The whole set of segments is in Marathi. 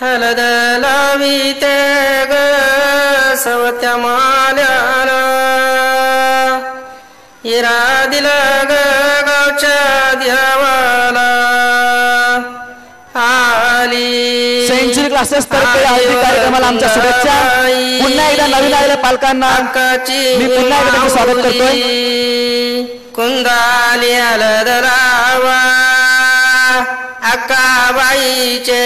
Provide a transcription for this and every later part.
हलद लाविते ग सवत्या माल्याला इरा दिला ग गावच्या देवाला आली सेंचुरी क्लासेस तर्फे आयोजित कार्यक्रमाला आमच्या शुभेच्छा पुन्हा एकदा नवीन आलेल्या पालकांना अंकाची मी पुन्हा एकदा स्वागत करतोय. कुंदाली हलद लावा अक्काबाईचे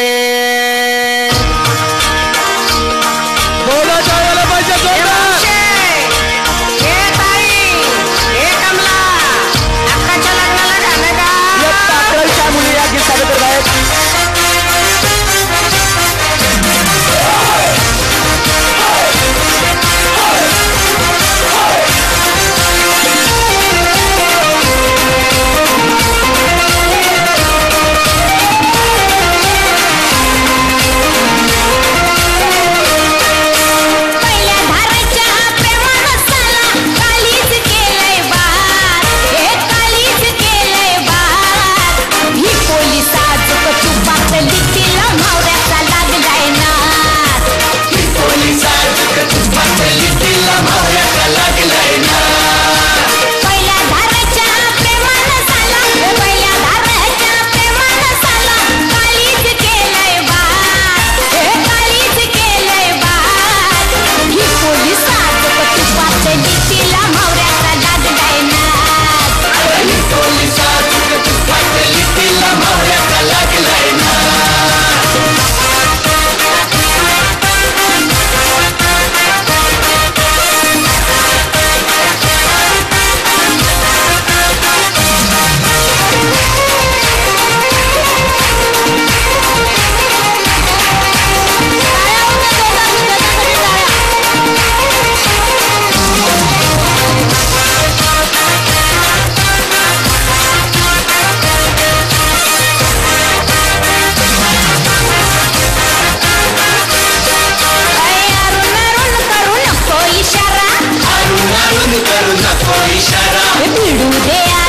We're building